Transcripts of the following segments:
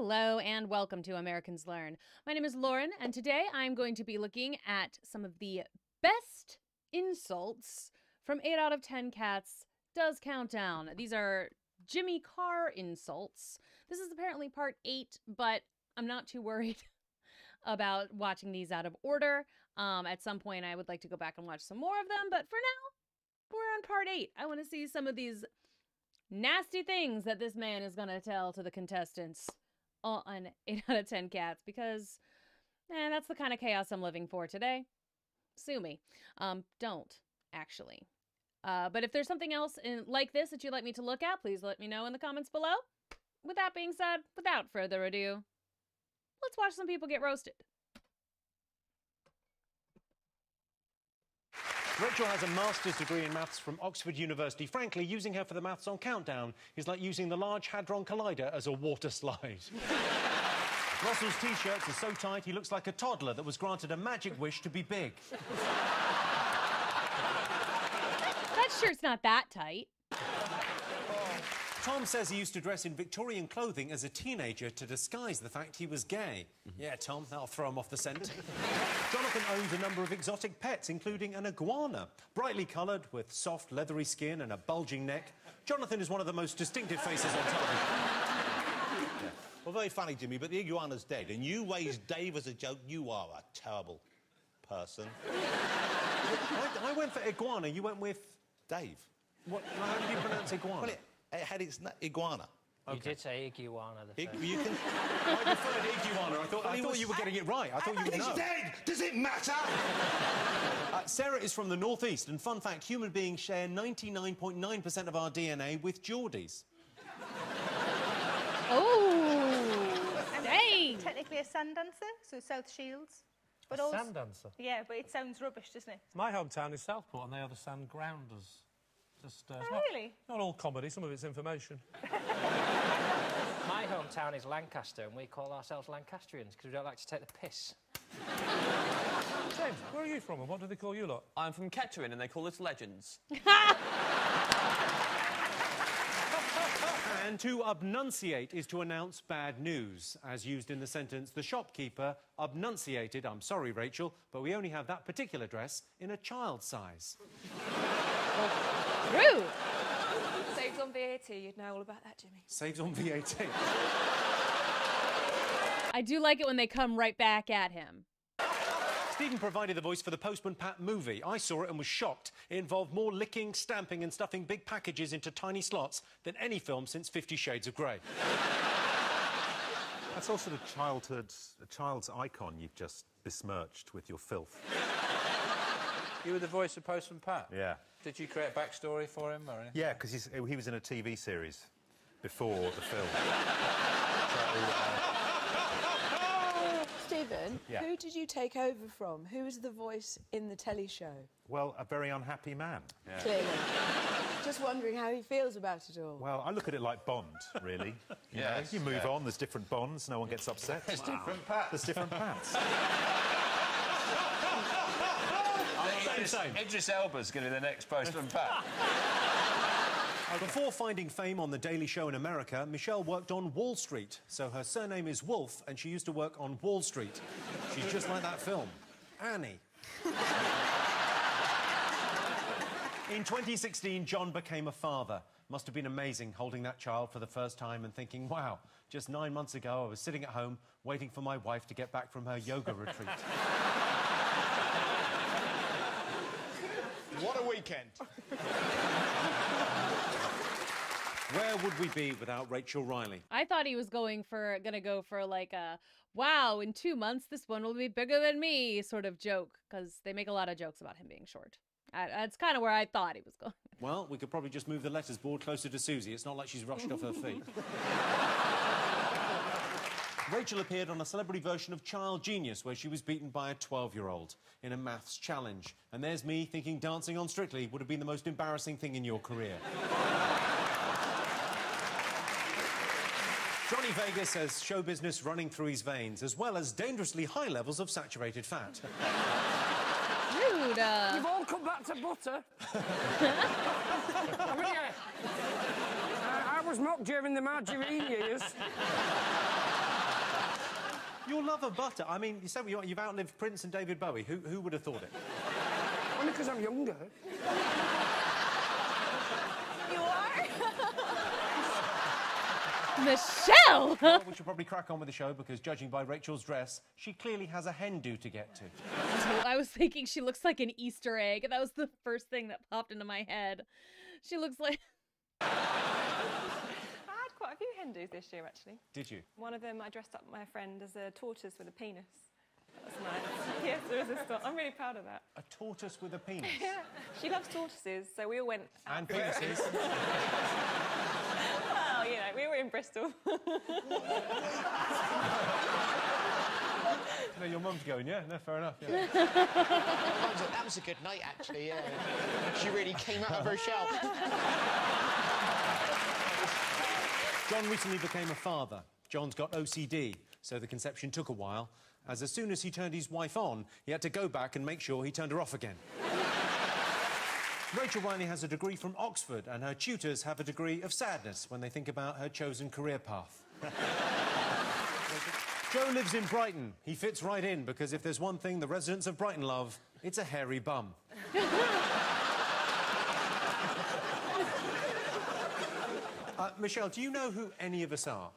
Hello and welcome to Americans Learn. My name is Lauren, and today I'm going to be looking at some of the best insults from 8 out of 10 Cats Does Countdown. These are Jimmy Carr insults. This is apparently part 8, but I'm not too worried about watching these out of order. Um, at some point, I would like to go back and watch some more of them, but for now, we're on part 8. I want to see some of these nasty things that this man is going to tell to the contestants on 8 out of 10 cats because eh, that's the kind of chaos I'm living for today. Sue me. Um, don't, actually. Uh, but if there's something else in, like this that you'd like me to look at, please let me know in the comments below. With that being said, without further ado, let's watch some people get roasted. Rachel has a master's degree in maths from Oxford University. Frankly, using her for the maths on Countdown is like using the Large Hadron Collider as a water slide. Russell's t-shirts are so tight he looks like a toddler that was granted a magic wish to be big. That shirt's not that tight. Tom says he used to dress in Victorian clothing as a teenager to disguise the fact he was gay. Mm-hmm. Yeah, Tom, that'll throw him off the scent. Jonathan owns a number of exotic pets, including an iguana. Brightly coloured, with soft, leathery skin and a bulging neck, Jonathan is one of the most distinctive faces on television. Well, very funny, Jimmy, but the iguana's dead, and you raised Dave as a joke. You are a terrible person. I, I went for iguana, you went with... Dave. What, how do you pronounce iguana? Well, it, it had its na- iguana. You did say iguana the Ig- first. you can... I preferred iguana. I thought, I thought was- you were getting it right. I thought you would He's know. dead! Does it matter? Uh, Sarah is from the northeast, and fun fact: human beings share 99.9% of our DNA with Geordies. Oh, dang. technically a sand dancer, so South Shields. But A also, sand dancer. yeah, but it sounds rubbish, doesn't it? My hometown is Southport, and they are the Sand Grounders. Just, uh, Oh, not, really? Not all comedy, some of it's information. My hometown is Lancaster, and we call ourselves Lancastrians because we don't like to take the piss. James, where are you from, and what do they call you lot? I'm from Kettering and they call us legends. And to obnunciate is to announce bad news, as used in the sentence, the shopkeeper obnunciated, I'm sorry, Rachel, but we only have that particular dress in a child size. Rude. Saves on VAT, you'd know all about that, Jimmy. Saves on VAT. I do like it when they come right back at him. Stephen provided the voice for the Postman Pat movie. I saw it and was shocked. It involved more licking, stamping, and stuffing big packages into tiny slots than any film since Fifty Shades of Grey. That's also the childhood, a child's icon you've just besmirched with your filth. You were the voice of Postman Pat. Yeah. Did you create a backstory for him, or anything? Yeah, because he was in a TV series before the film. So, uh, Stephen, Yeah. who did you take over from? Who was the voice in the telly show? well, a very unhappy man. Clearly. Just wondering how he feels about it all. Well, I look at it like Bond, really. You know, you move yeah. on, there's different Bonds, no one gets upset. There's different Pats. There's different Pats. Same, same. Idris Elba's going to be the next Postman Pat. Before finding fame on The Daily Show in America, Michelle worked on Wall Street. So her surname is Wolf, and she used to work on Wall Street. She's just like that film, Annie. In 2016, John became a father. Must have been amazing holding that child for the first time and thinking, wow, just nine months ago I was sitting at home waiting for my wife to get back from her yoga retreat. What a weekend. Where would we be without Rachel Riley? I thought he was going for gonna go for like a wow, in two months this one will be bigger than me sort of joke because they make a lot of jokes about him being short. I, that's kind of where I thought he was going. Well, we could probably just move the letters board closer to Susie. It's not like she's rushed off her feet. Rachel appeared on a celebrity version of Child Genius where she was beaten by a 12 year old in a maths challenge. And there's me thinking dancing on Strictly would have been the most embarrassing thing in your career. Johnny Vegas has show business running through his veins, as well as dangerously high levels of saturated fat. Rude. Uh, You've all come back to butter. Haven't you? Uh, I was mocked during the margarine years. Your love of butter. I mean, you said you- you've outlived Prince and David Bowie. Who, who would have thought it? Only because I'm younger. You are? Michelle! Well, we should probably crack on with the show because, judging by Rachel's dress, she clearly has a hen do to get to. I was thinking she looks like an Easter egg. That was the first thing that popped into my head. She looks like. I had quite a few hen dos this year, actually. Did you? One of them, I dressed up my friend as a tortoise with a penis. That's nice. yes, there was a stop. I'm really proud of that. A tortoise with a penis. Yeah, she loves tortoises, so we all went. And for penises. Well, you know, we were in Bristol. no, your mum's going, yeah? No, fair enough. Yeah. That was, a, that was a good night, actually, yeah. She really came out of her shell. John recently became a father. John's got OCD, so the conception took a while, as as soon as he turned his wife on, he had to go back and make sure he turned her off again. Rachel Riley has a degree from Oxford, and her tutors have a degree of sadness when they think about her chosen career path. Joe lives in Brighton. He fits right in because if there's one thing the residents of Brighton love, it's a hairy bum. Uh, Michelle, do you know who any of us are?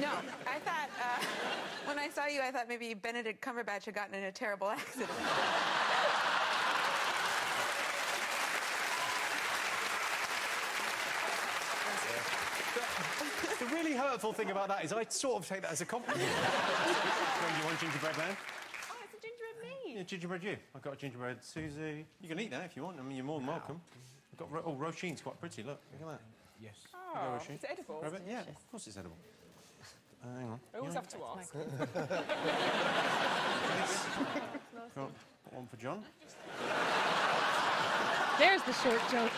No, I thought, uh, when I saw you, I thought maybe Benedict Cumberbatch had gotten in a terrible accident. The really hurtful thing about that is I sort of take that as a compliment. when you want gingerbread man? Oh, it's a gingerbread me. Yeah, gingerbread you. I've got a gingerbread Susie. You can eat that if you want. I mean, you're more than welcome. I've got oh, Roisin's quite pretty. Look, look at that. Yes. Oh, Roisin. is it edible? Rabbit? Yeah, of course it's edible. Uh, hang on. I always Yeah. have to ask. Got one for John. There's the short joke.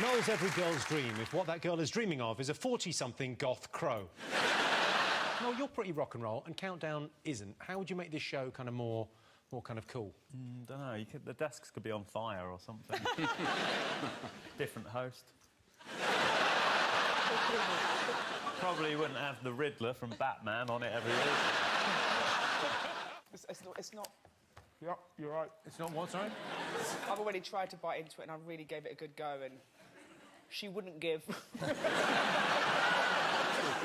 Noel's every girl's dream if what that girl is dreaming of is a 40-something goth crow. Noel, you're pretty rock and roll, and Countdown isn't. How would you make this show kind of more, more kind of cool? don't know. You could, the desks could be on fire or something. Different host. Probably wouldn't have the Riddler from Batman on it every week. It's, it's not, it's not. Yeah, you're right. It's not what, sorry? I've already tried to bite into it and I really gave it a good go and she wouldn't give.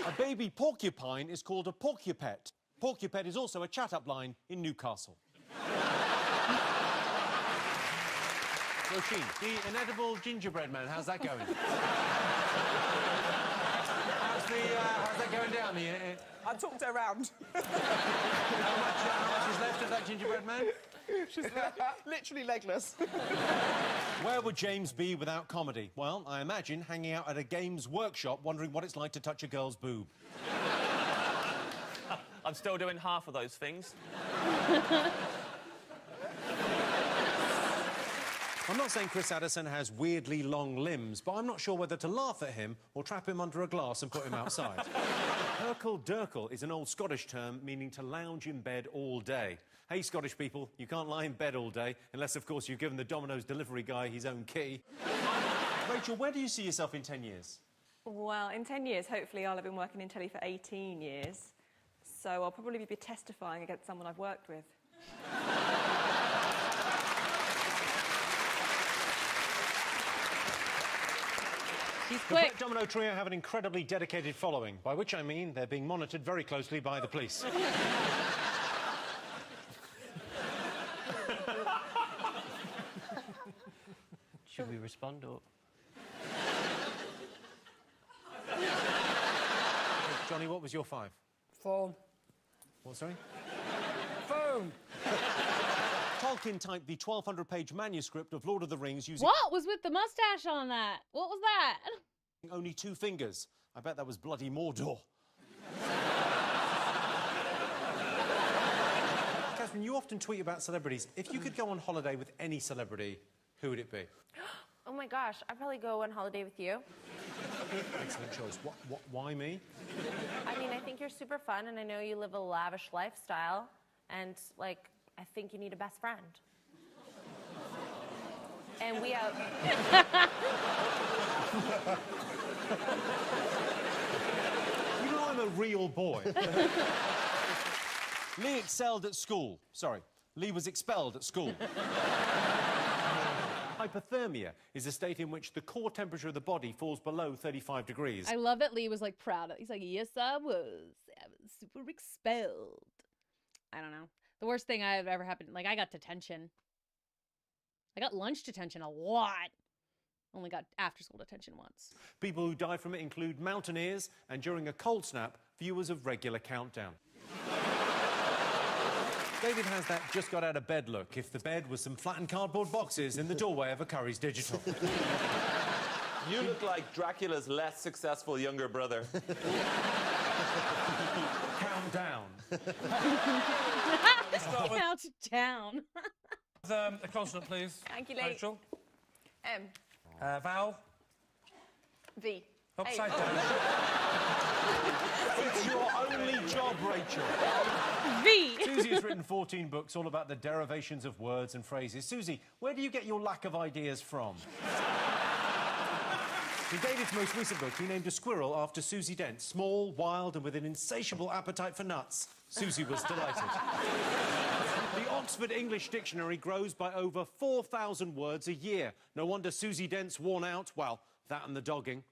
A baby porcupine is called a porcupet. Porcupet is also a chat-up line in Newcastle. Roisin, the inedible gingerbread man, how's that going? how's, the, uh, how's that going down? The, uh, I talked her around. how, much, uh, how much is left of that gingerbread man? She's literally legless. Where would James be without comedy? Well, I imagine hanging out at a games workshop wondering what it's like to touch a girl's boob. I'm still doing half of those things. I'm not saying Chris Addison has weirdly long limbs, but I'm not sure whether to laugh at him or trap him under a glass and put him outside. Hurkle-durkle is an old Scottish term meaning to lounge in bed all day. Hey, Scottish people, you can't lie in bed all day, unless, of course, you've given the Domino's delivery guy his own key. Rachel, where do you see yourself in 10 years? Well, in 10 years, hopefully, I'll have been working in telly for 18 years. So I'll probably be testifying against someone I've worked with. She's The quick. Black Domino Trio have an incredibly dedicated following, by which I mean they're being monitored very closely by the police. Should we respond or? Johnny, what was your five? Four. What, sorry? Phone. Tolkien typed the 1,200 page manuscript of Lord of the Rings using What was with the mustache on that? What was that? only two fingers. I bet that was bloody Mordor. Catherine, you often tweet about celebrities. If you could go on holiday with any celebrity, who would it be? Oh my gosh, I'd probably go on holiday with you. Excellent choice. What, what, why me? I mean, I think you're super fun, and I know you live a lavish lifestyle, and like, I think you need a best friend. And we have. You know I'm a real boy. Lee excelled at school. Sorry, Lee was expelled at school. Hypothermia is a state in which the core temperature of the body falls below 35 degrees. I love that Lee was like proud of. He's like, yes, I was. I was super expelled. I don't know. The worst thing I've ever happened. Like I got detention. I got lunch detention a lot. Only got after school detention once. People who die from it include mountaineers and during a cold snap, viewers of regular countdown. David has that just got out of bed look if the bed was some flattened cardboard boxes in the doorway of a Currys Digital. You look like Dracula's less successful younger brother. Countdown. start with- Count down. Um, a consonant, please. Thank you, Lee. Rachel. M. Uh, vowel. V. Upside A. down. it's your only job, Rachel. V. Susie has written 14 books all about the derivations of words and phrases. Susie, where do you get your lack of ideas from? In David's most recent book, he named a squirrel after Susie Dent. Small, wild, and with an insatiable appetite for nuts. Susie was delighted. the Oxford English Dictionary grows by over 4,000 words a year. No wonder Susie Dent's worn out. Well, that and the dogging.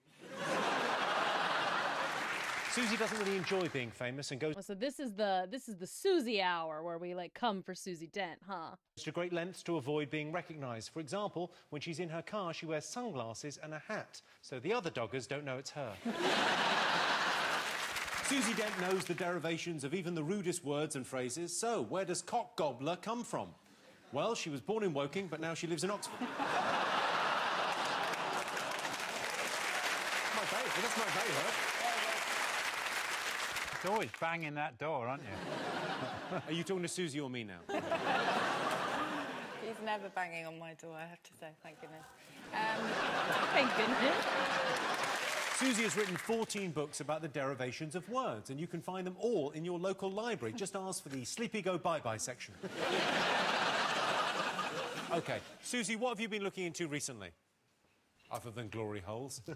Susie doesn't really enjoy being famous and goes So this is the this is the Susie hour where we like come for Susie Dent, huh? to great lengths to avoid being recognised. For example, when she's in her car, she wears sunglasses and a hat, so the other doggers don't know it's her. Susie Dent knows the derivations of even the rudest words and phrases. So, where does cock gobbler come from? Well, she was born in Woking, but now she lives in Oxford. my baby, that's my baby, huh? It's always banging that door, aren't you? Are you talking to Susie or me now? He's never banging on my door, I have to say, thank goodness. Um, thank goodness. Susie has written 14 books about the derivations of words, and you can find them all in your local library. Just ask for the Sleepy Go Bye Bye section. OK, Susie, what have you been looking into recently? Other than glory holes.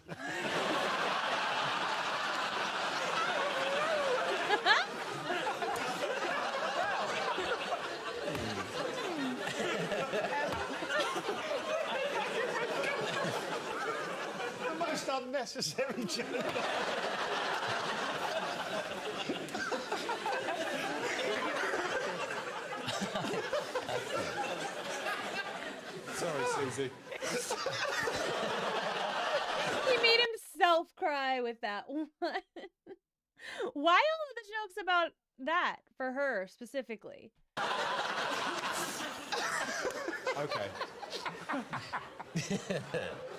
unnecessary joke. Sorry, Susie. he made himself cry with that one. Why all of the jokes about that for her specifically? OK.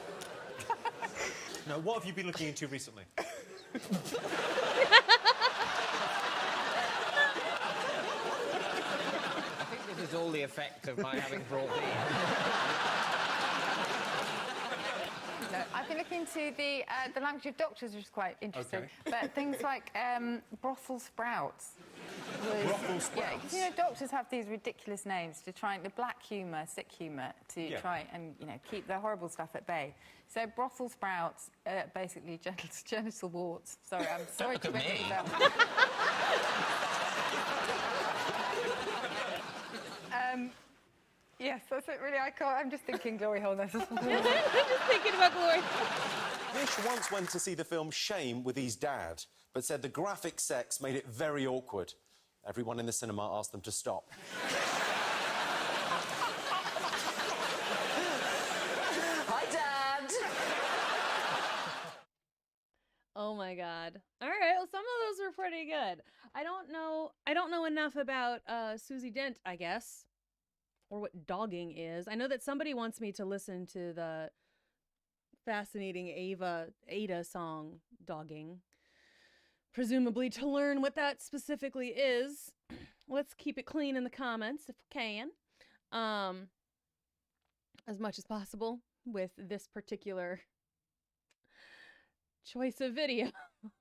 now, what have you been looking into recently? I think this is all the effect of my having brought me No, I've been looking into the uh, the language of doctors, which is quite interesting. Okay. But things like um, brothel sprouts. Was- Brothel Yeah, sprouts? because you know doctors have these ridiculous names to try and... the black humour, sick humour, to Yeah. try and you know keep the horrible stuff at bay. So brothel sprouts, uh, basically genital, genital warts. Sorry, I'm sorry to at bring me. these up. um, yes, that's it. Really, I can't. I'm just thinking glory hole. I'm just thinking about glory. Rich once went to see the film Shame with his dad, but said the graphic sex made it very awkward. Everyone in the cinema asked them to stop. Hi, Dad. Oh my god. All right, well some of those were pretty good. I don't know I don't know enough about uh Susie Dent, I guess. Or what dogging is. I know that somebody wants me to listen to the fascinating Ava Ada song Dogging. Presumably to learn what that specifically is. Let's keep it clean in the comments if we can. Um as much as possible with this particular choice of video.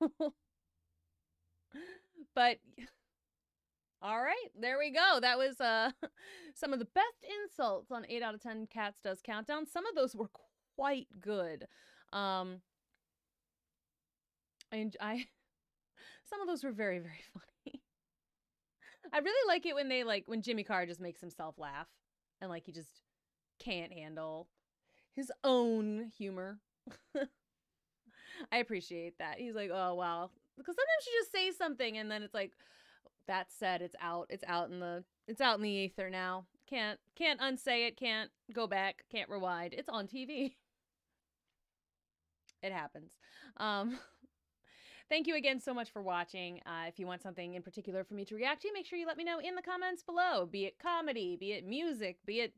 but all right, there we go. That was uh some of the best insults on 8 out of 10 Cats Does Countdown. Some of those were quite good. Um I, I some of those were very very funny. I really like it when they like when Jimmy Carr just makes himself laugh and like he just can't handle his own humor. I appreciate that. He's like, "Oh, wow." Because sometimes you just say something and then it's like that said, it's out. It's out in the it's out in the ether now. Can't can't unsay it, can't go back, can't rewind. It's on TV. It happens. Um Thank you again so much for watching. Uh, if you want something in particular for me to react to, make sure you let me know in the comments below. Be it comedy, be it music, be it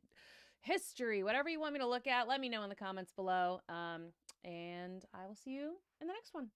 history, whatever you want me to look at, let me know in the comments below. Um, and I will see you in the next one.